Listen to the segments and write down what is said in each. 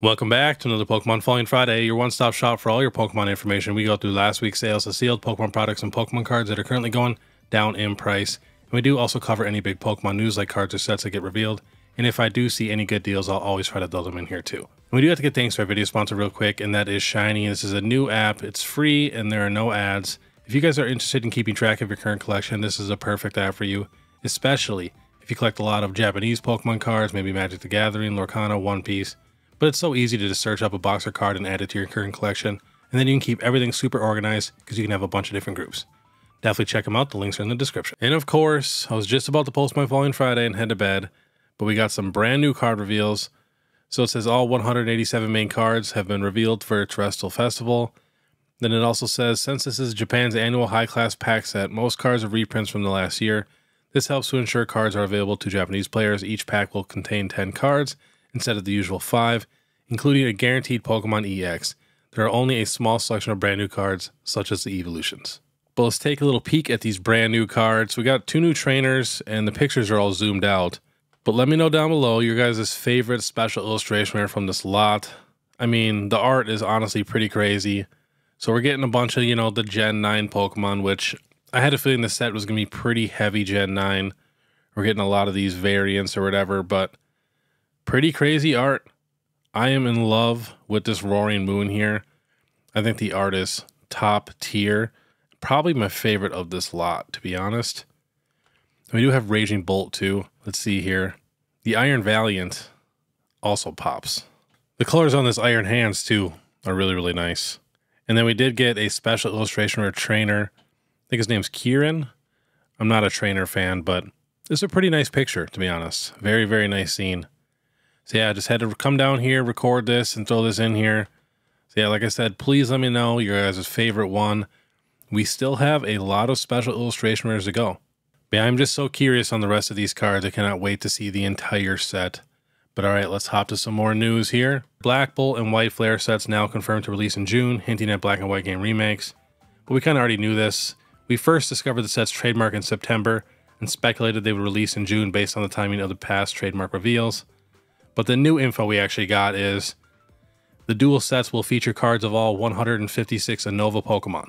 Welcome back to another Pokemon Falling Friday, your one stop shop for all your Pokemon information. We go through last week's sales of sealed Pokemon products and Pokemon cards that are currently going down in price. And we do also cover any big Pokemon news like cards or sets that get revealed. And if I do see any good deals, I'll always try to throw them in here too. And we do have to get thanks to our video sponsor real quick, and that is Shiny. This is a new app. It's free and there are no ads. If you guys are interested in keeping track of your current collection, this is a perfect app for you, especially if you collect a lot of Japanese Pokemon cards, maybe Magic the Gathering, Lorcana, One Piece. But it's so easy to just search up a boxer card and add it to your current collection, and then you can keep everything super organized because you can have a bunch of different groups. Definitely check them out, the links are in the description. And of course, I was just about to post my Falling Friday and head to bed, but we got some brand new card reveals. So it says all 187 main cards have been revealed for Terastal Festival. Then it also says since this is Japan's annual high class pack set, most cards are reprints from the last year. This helps to ensure cards are available to Japanese players. Each pack will contain 10 cards instead of the usual 5, including a guaranteed Pokemon EX. There are only a small selection of brand new cards, such as the evolutions. But let's take a little peek at these brand new cards. We got two new trainers, and the pictures are all zoomed out. But let me know down below your guys' favorite special illustration from this lot. I mean, the art is honestly pretty crazy. So we're getting a bunch of, you know, the Gen 9 Pokemon, which I had a feeling the set was going to be pretty heavy Gen 9. We're getting a lot of these variants or whatever, but pretty crazy art. I am in love with this Roaring Moon here. I think the art is top tier. Probably my favorite of this lot, to be honest. We do have Raging Bolt too. Let's see here. The Iron Valiant also pops. The colors on this Iron Hands too are really, really nice. And then we did get a special illustration for a trainer. I think his name's Kieran. I'm not a trainer fan, but it's a pretty nice picture, to be honest. Very, very nice scene. So yeah, I just had to come down here, record this, and throw this in here. So yeah, like I said, please let me know your guys' favorite one. We still have a lot of special illustration rares to go. But yeah, I'm just so curious on the rest of these cards. I cannot wait to see the entire set. But all right, let's hop to some more news here. Black Bolt and White Flare sets now confirmed to release in June, hinting at Black and White game remakes. But we kind of already knew this. We first discovered the set's trademark in September and speculated they would release in June based on the timing of the past trademark reveals. But the new info we actually got is the dual sets will feature cards of all 156 Unova Pokemon.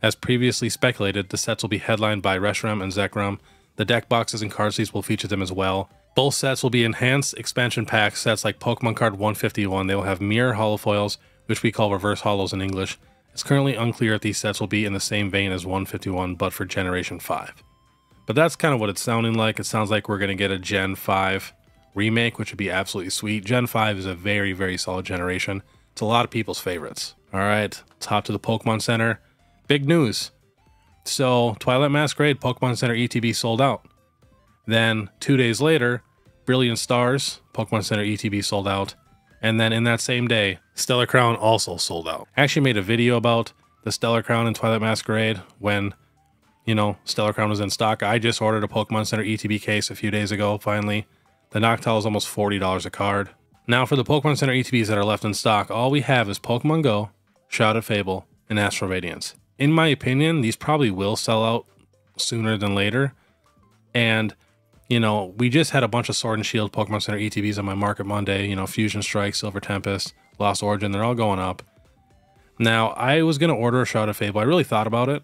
As previously speculated, the sets will be headlined by Reshiram and Zekrom. The deck boxes and card sleeves will feature them as well. Both sets will be enhanced expansion pack sets like Pokemon Card 151. They will have mirror holofoils, which we call reverse holos in English. It's currently unclear if these sets will be in the same vein as 151, but for Generation 5. But that's kind of what it's sounding like. It sounds like we're going to get a Gen 5 remake, which would be absolutely sweet. Gen 5 is a very, very solid generation. It's a lot of people's favorites. All right, top to the Pokemon Center. Big news. So, Twilight Masquerade Pokemon Center ETB sold out. Then, two days later, Brilliant Stars Pokemon Center ETB sold out. And then in that same day, Stellar Crown also sold out. I actually made a video about the Stellar Crown and Twilight Masquerade when, you know, Stellar Crown was in stock. I just ordered a Pokemon Center ETB case a few days ago, finally. The Noctowl is almost $40 a card. Now for the Pokemon Center ETBs that are left in stock, all we have is Pokemon Go, Shrouded Fable, and Astral Radiance. In my opinion, these probably will sell out sooner than later. And, you know, we just had a bunch of Sword and Shield Pokemon Center ETBs on my Market Monday. You know, Fusion Strike, Silver Tempest, Lost Origin, they're all going up. Now, I was going to order a Shrouded Fable. I really thought about it.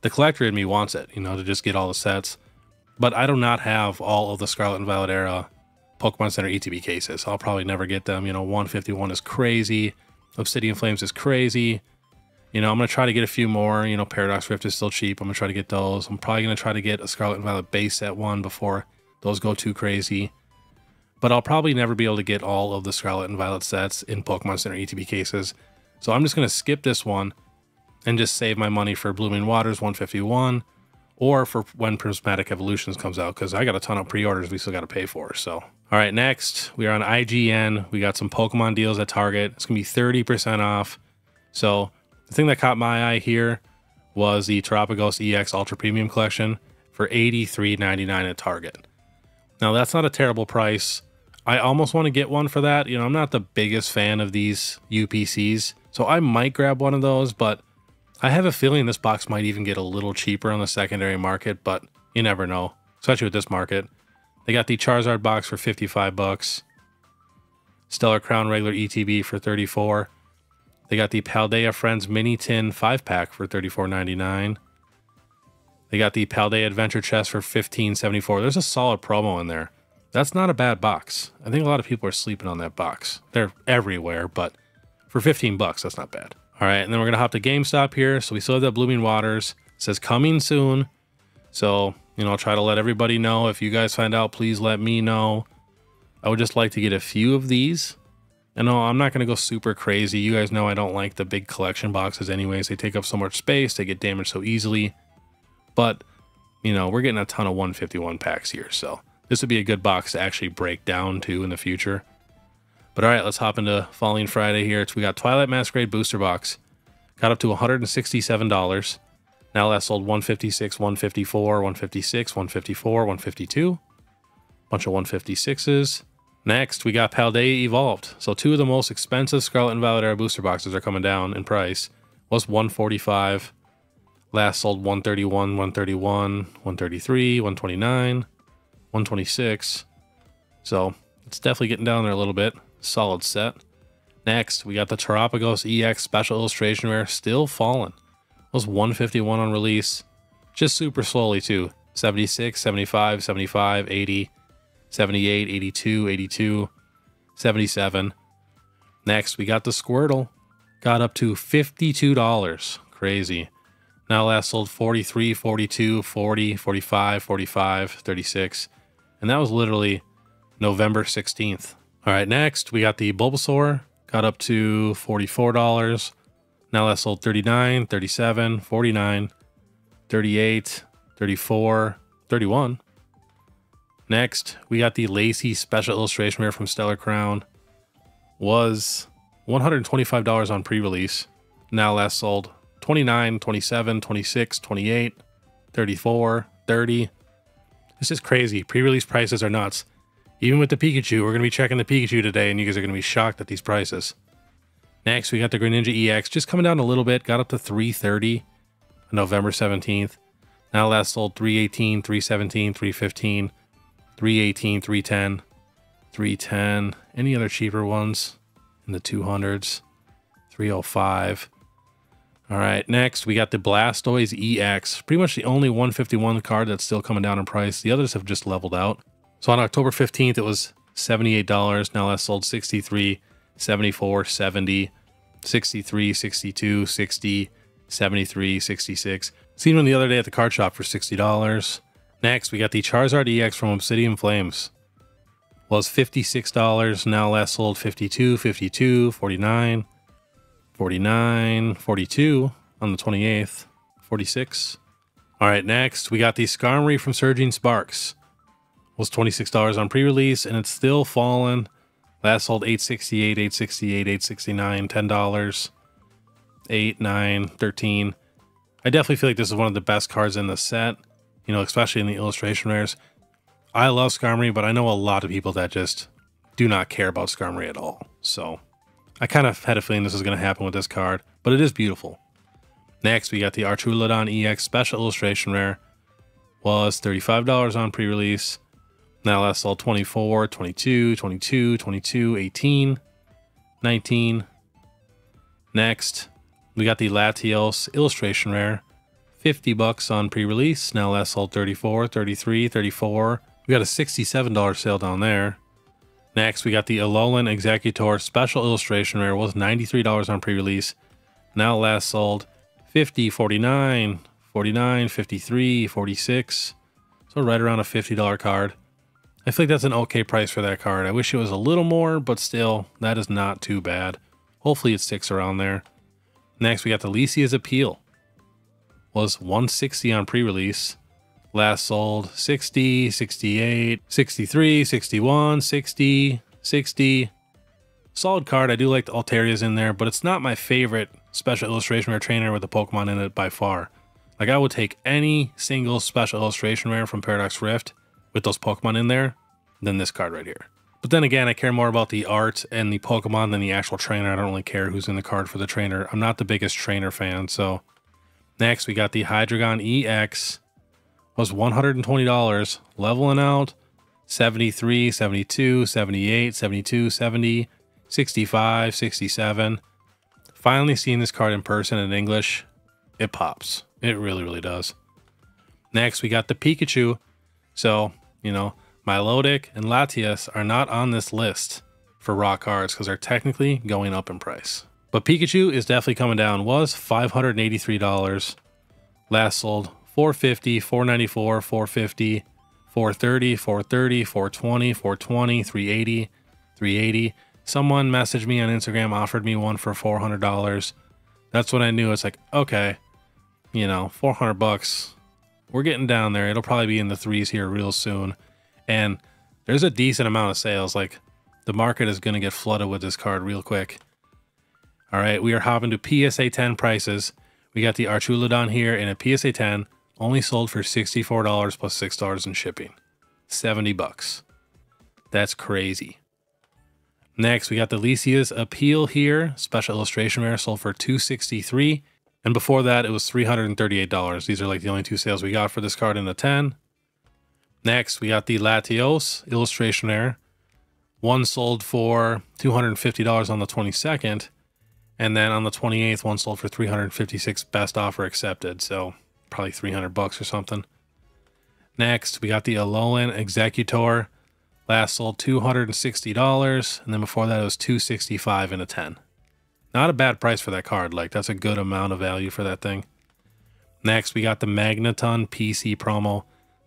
The collector in me wants it, you know, to just get all the sets. But I do not have all of the Scarlet and Violet era Pokemon Center ETB cases. I'll probably never get them. You know, 151 is crazy. Obsidian Flames is crazy. You know, I'm going to try to get a few more. You know, Paradox Rift is still cheap. I'm going to try to get those. I'm probably going to try to get a Scarlet and Violet base set one before those go too crazy. But I'll probably never be able to get all of the Scarlet and Violet sets in Pokemon Center ETB cases. So I'm just going to skip this one and just save my money for Blooming Waters 151 or for when Prismatic Evolutions comes out, because I got a ton of pre-orders we still got to pay for. So, all right, next we are on IGN. We got some Pokemon deals at Target. It's gonna be 30% off. So the thing that caught my eye here was the Terapagos EX Ultra Premium Collection for $83.99 at Target. Now that's not a terrible price. I almost want to get one for that. You know, I'm not the biggest fan of these UPCs, so I might grab one of those, but I have a feeling this box might even get a little cheaper on the secondary market, but you never know, especially with this market. They got the Charizard box for 55 bucks. Stellar Crown regular ETB for 34. They got the Paldea Friends Mini Tin 5 pack for 34.99. They got the Paldea Adventure Chest for 15.74. There's a solid promo in there. That's not a bad box. I think a lot of people are sleeping on that box. They're everywhere, but for 15 bucks, that's not bad. All right, and then we're gonna hop to GameStop here. So we still have that Blooming Waters. It says coming soon. So, you know, I'll try to let everybody know. If you guys find out, please let me know. I would just like to get a few of these. I know I'm not to go super crazy. You guys know I don't like the big collection boxes anyways. They take up so much space. They get damaged so easily. But, you know, we're getting a ton of 151 packs here. So this would be a good box to actually break down to in the future. But all right, let's hop into Falling Friday here. we got Twilight Masquerade Booster Box. Got up to $167. Now that sold 156, 154, 156, 154, 152. Bunch of 156s. Next, we got Paldea Evolved. So two of the most expensive Scarlet and Violet Era booster boxes are coming down in price. Was 145. Last sold 131, 131, 133, 129, 126. So it's definitely getting down there a little bit. Solid set. Next, we got the Terapagos EX Special Illustration Rare still falling. Was 151 on release. Just super slowly too. 76, 75, 75, 80, 78, 82, 82, 77. Next, we got the Squirtle. Got up to $52. Crazy. Now last sold 43, 42, 40, 45, 45, 36. And that was literally November 16th. All right, next we got the Bulbasaur. Got up to $44. Now last sold 39, 37, 49, 38, 34, 31. Next, we got the Lacey Special Illustration Rare from Stellar Crown. Was $125 on pre-release. Now last sold 29, 27, 26, 28, 34, 30. This is crazy. Pre-release prices are nuts. Even with the Pikachu, we're going to be checking the Pikachu today, and you guys are going to be shocked at these prices. Next, we got the Greninja EX, just coming down a little bit. Got up to 330 November 17th. Now last sold 318, 317, 315, 318, 310, 310. Any other cheaper ones in the 200s? 305. All right, next we got the Blastoise EX. Pretty much the only 151 card that's still coming down in price. The others have just leveled out. So on October 15th, it was $78. Now that's sold 63, 74, 70, 63, 62, 60, 73, 66. Seen one the other day at the card shop for $60. Next, we got the Charizard EX from Obsidian Flames. Was $56, now last sold 52, 52, 49, 49, 42 on the 28th, 46. All right, next, we got the Skarmory from Surging Sparks. Was $26 on pre-release, and it's still fallen. Last sold 868, 868, 869, $10, 8, 9, 13. I definitely feel like this is one of the best cards in the set you know, especially in the illustration rares. I love Skarmory, but I know a lot of people that just do not care about Skarmory at all. So I kind of had a feeling this was going to happen with this card, but it is beautiful. Next, we got the Archaludon EX Special Illustration Rare. Was $35 on pre-release. Now that's all 24, 22, 22, 22, 18, 19. Next, we got the Latios Illustration Rare. 50 bucks on pre-release. Now last sold 34, 33, 34. We got a $67 sale down there. Next, we got the Alolan Exeggutor Special Illustration Rare. was $93 on pre-release. Now last sold 50, 49, 49, 53, 46. So right around a $50 card. I feel like that's an okay price for that card. I wish it was a little more, but still, that is not too bad. Hopefully it sticks around there. Next, we got the Lisia's Appeal was 160 on pre-release. Last sold 60, 68, 63, 61, 60, 60. Solid card. I do like the Altarias in there, but it's not my favorite special illustration rare trainer with a Pokemon in it by far. Like I would take any single special illustration rare from Paradox Rift with those Pokemon in there than this card right here. But then again, I care more about the art and the Pokemon than the actual trainer. I don't really care who's in the card for the trainer. I'm not the biggest trainer fan, so Next, we got the Hydreigon EX. Was $120. Leveling out 73, 72, 78, 72, 70, 65, 67. Finally seeing this card in person in English, it pops. It really, really does. Next, we got the Pikachu. So, you know, Milotic and Latias are not on this list for raw cards because they're technically going up in price. But Pikachu is definitely coming down. Was $583. Last sold 450, 494, 450, 430, 430, 420, 420, 380, 380. Someone messaged me on Instagram, offered me one for $400. That's when I knew it's like, okay, you know, 400 bucks. We're getting down there. It'll probably be in the threes here real soon. And there's a decent amount of sales. Like the market is going to get flooded with this card real quick. All right, we are hopping to PSA 10 prices. We got the Archaludon here in a PSA 10, only sold for $64 plus $6 in shipping. 70 bucks. That's crazy. Next, we got the Lisia's Appeal here, special illustration rare, sold for 263 And before that, it was $338. These are like the only two sales we got for this card in the 10. Next, we got the Latios illustration rare. One sold for $250 on the 22nd. And then on the 28th, one sold for 356 best offer accepted. So probably 300 bucks or something. Next, we got the Alolan Exeggutor. Last sold $260. And then before that, it was 265 in a 10. Not a bad price for that card. Like, that's a good amount of value for that thing. Next, we got the Magneton PC promo.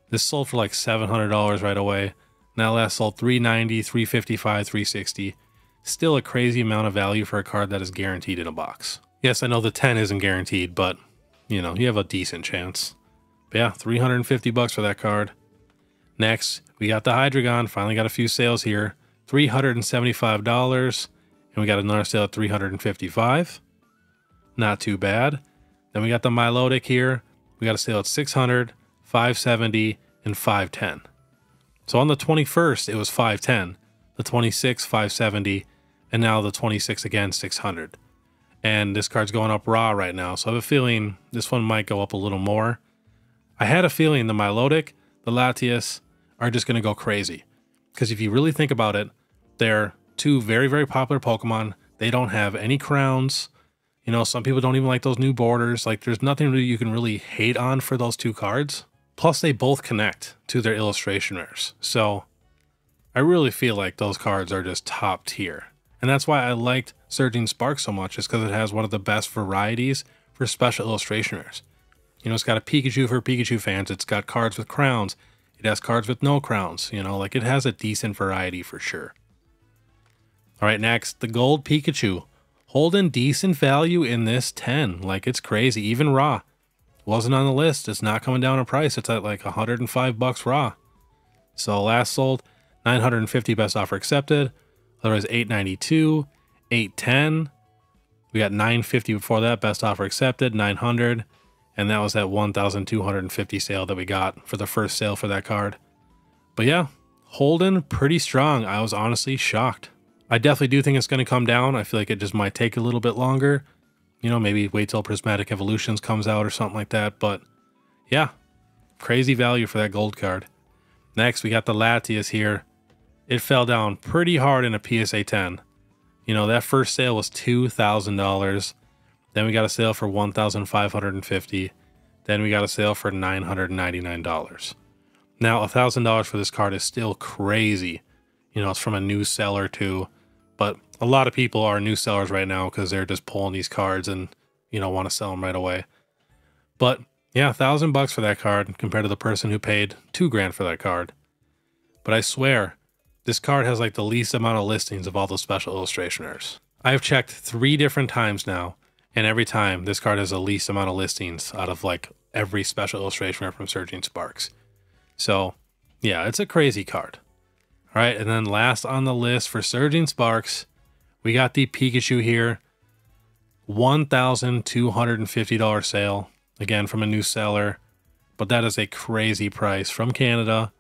This sold for like $700 right away. Now last sold 390, 355, 360. Still a crazy amount of value for a card that is guaranteed in a box. Yes, I know the 10 isn't guaranteed, but you know, you have a decent chance. But yeah, 350 bucks for that card. Next, we got the Hydreigon. Finally got a few sales here. $375. And we got another sale at 355 Not too bad. Then we got the Milotic here. We got a sale at 600 570 and 510 so on the 21st, it was 510, the 26, 570, and now the 26 again, 600. And this card's going up raw right now, so I have a feeling this one might go up a little more. I had a feeling the Milotic, the Latias are just going to go crazy. Because if you really think about it, they're two very, very popular Pokemon. They don't have any crowns. You know, some people don't even like those new borders. Like, there's nothing really you can really hate on for those two cards. Plus, they both connect to their illustration rares. So I really feel like those cards are just top tier. And that's why I liked Surging Spark so much, is because it has one of the best varieties for special illustration rares. You know, it's got a Pikachu for Pikachu fans. It's got cards with crowns. It has cards with no crowns. You know, like it has a decent variety for sure. All right, next, the Gold Pikachu. Holding decent value in this 10. Like, it's crazy. Even raw wasn't on the list. It's not coming down in price. It's at like 105 bucks raw. So last sold 950 best offer accepted. Otherwise 892, 810. We got 950 before that best offer accepted, 900, and that was that 1250 sale that we got for the first sale for that card. But yeah, holding pretty strong. I was honestly shocked. I definitely do think it's going to come down. I feel like it just might take a little bit longer you know, maybe wait till Prismatic Evolutions comes out or something like that. But yeah, crazy value for that gold card. Next, we got the Latias here. It fell down pretty hard in a PSA 10. You know, that first sale was $2,000. Then we got a sale for 1,550. Then we got a sale for $999. Now, $1,000 for this card is still crazy. You know, it's from a new seller too. But a lot of people are new sellers right now because they're just pulling these cards and you know want to sell them right away. But yeah, a thousand bucks for that card compared to the person who paid two grand for that card. But I swear, this card has like the least amount of listings of all the special illustrationers. I have checked three different times now, and every time this card has the least amount of listings out of like every special illustrationer from Surging Sparks. So yeah, it's a crazy card. All right, and then last on the list for Surging Sparks, we got the Pikachu here. $1,250 sale. Again, from a new seller. But that is a crazy price from Canada.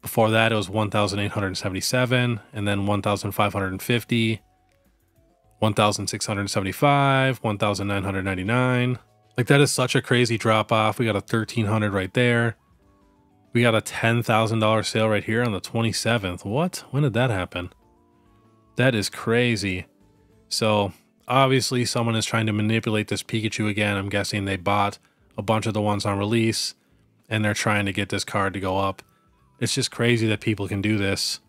Before that, it was 1,877 and then 1,550, 1,675, 1,999. Like that is such a crazy drop off. We got a 1,300 right there. We got a $10,000 sale right here on the 27th. What? When did that happen? That is crazy. So obviously someone is trying to manipulate this Pikachu again. I'm guessing they bought a bunch of the ones on release and they're trying to get this card to go up. It's just crazy that people can do this.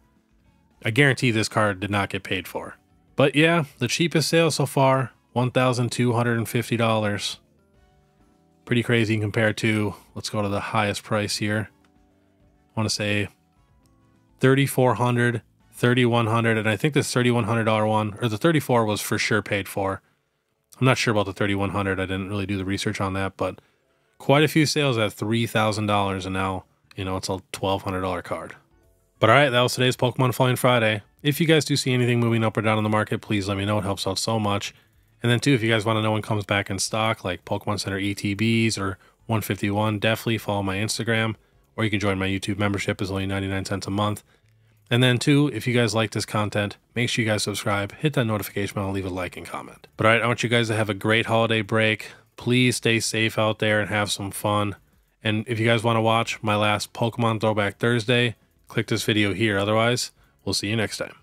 I guarantee this card did not get paid for. But yeah, the cheapest sale so far, $1,250. Pretty crazy compared to, let's go to the highest price here. I want to say 3400 3100 and I think this $3,100 one, or the 34 was for sure paid for. I'm not sure about the 3100 I didn't really do the research on that, but quite a few sales at $3,000 and now, you know, it's a $1,200 card. But all right, that was today's Pokemon Falling Friday. If you guys do see anything moving up or down in the market, please let me know. It helps out so much. And then too, if you guys want to know when comes back in stock, like Pokemon Center ETBs or 151, definitely follow my Instagram, or you can join my YouTube membership. It's only 99 cents a month. And then two, if you guys like this content, make sure you guys subscribe, hit that notification bell, leave a like and comment. But all right, I want you guys to have a great holiday break. Please stay safe out there and have some fun. And if you guys want to watch my last Pokemon Throwback Thursday, click this video here. Otherwise, we'll see you next time.